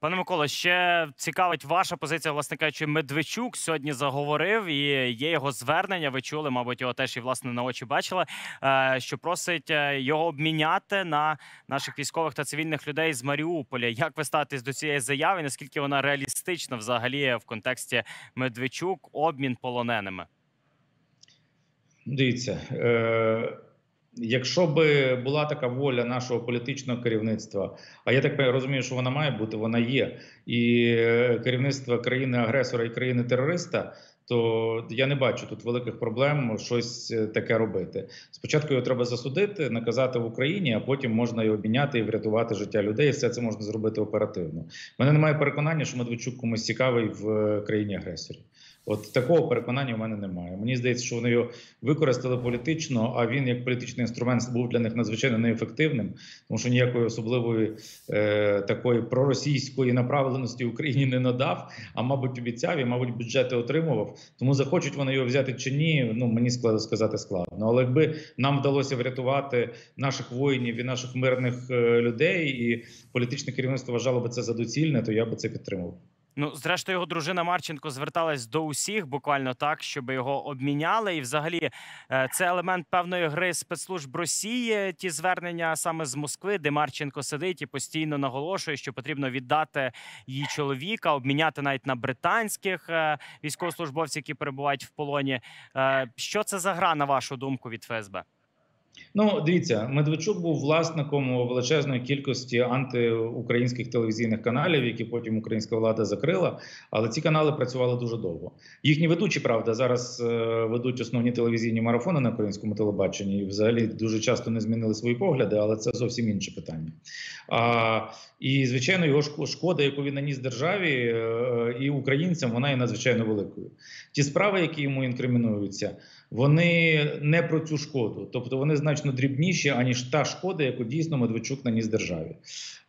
Пане Миколо, ще цікавить ваша позиція, власне кажучи, Медведчук сьогодні заговорив, і є його звернення. Ви чули, мабуть, його теж і власне на очі бачили, е, що просить е, його обміняти на наших військових та цивільних людей з Маріуполя. Як ви ставитесь до цієї заяви? Наскільки вона реалістична взагалі в контексті Медведчук обмін полоненими? Дивіться, е, якщо би була така воля нашого політичного керівництва, а я так розумію, що вона має бути, вона є, і е, керівництво країни-агресора і країни-терориста. То я не бачу тут великих проблем щось е, таке робити. Спочатку його треба засудити, наказати в Україні, а потім можна його обміняти і врятувати життя людей. І все це можна зробити оперативно. У Мене немає переконання, що Медведчук комусь цікавий в е, країні агресорі. От такого переконання в мене немає. Мені здається, що вони його використали політично, а він як політичний інструмент був для них надзвичайно неефективним, тому що ніякої особливої е, такої проросійської направленості Україні не надав. А мабуть, обіцяв і, мабуть, бюджети отримував. Тому захочуть вони його взяти чи ні. Ну мені складно сказати складно. Але якби нам вдалося врятувати наших воїнів і наших мирних е, людей, і політичне керівництво вважало би це за доцільне, то я би це підтримував. Ну, зрештою, його дружина Марченко зверталась до усіх, буквально так, щоб його обміняли. І, взагалі, е, це елемент певної гри спецслужб Росії. Ті звернення саме з Москви, де Марченко сидить і постійно наголошує, що потрібно віддати її чоловіка, обміняти навіть на британських е, військовослужбовців, які перебувають в полоні. Е, що це за гра на вашу думку від ФСБ? Ну, дивіться, Медведчук був власником величезної кількості антиукраїнських телевізійних каналів, які потім українська влада закрила. Але ці канали працювали дуже довго. Їхні ведучі, правда, зараз е, ведуть основні телевізійні марафони на українському телебаченні і взагалі дуже часто не змінили свої погляди, але це зовсім інше питання. А, І звичайно, його шкода, яку він наніс державі е, і українцям, вона є надзвичайно великою. Ті справи, які йому інкримінуються вони не про цю шкоду, тобто вони значно дрібніші, аніж та шкода, яку дійсно Медведчук наніс державі.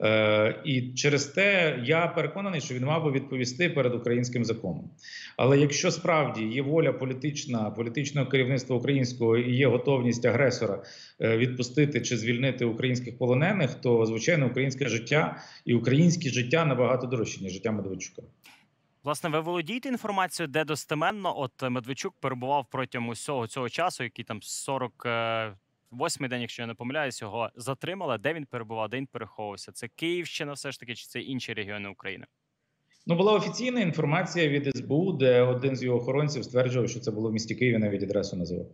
Е, І через те я переконаний, що він мав би відповісти перед українським законом. Але якщо справді є воля політична політичного керівництва українського і є готовність агресора е, відпустити чи звільнити українських полонених, то звичайно українське життя і українське життя набагато дорожче, ніж життя Медведчука. Власне, ви володієте інформацією, де достеменно от Медведчук перебував протягом усього цього часу, який там 48-й день, якщо я не помиляюсь, його затримали. Де він перебував, де він переховувався? Це Київщина, все ж таки, чи це інші регіони України? Ну, була офіційна інформація від СБУ, де один з його охоронців стверджував, що це було в місті Києві, навіть адресу називав.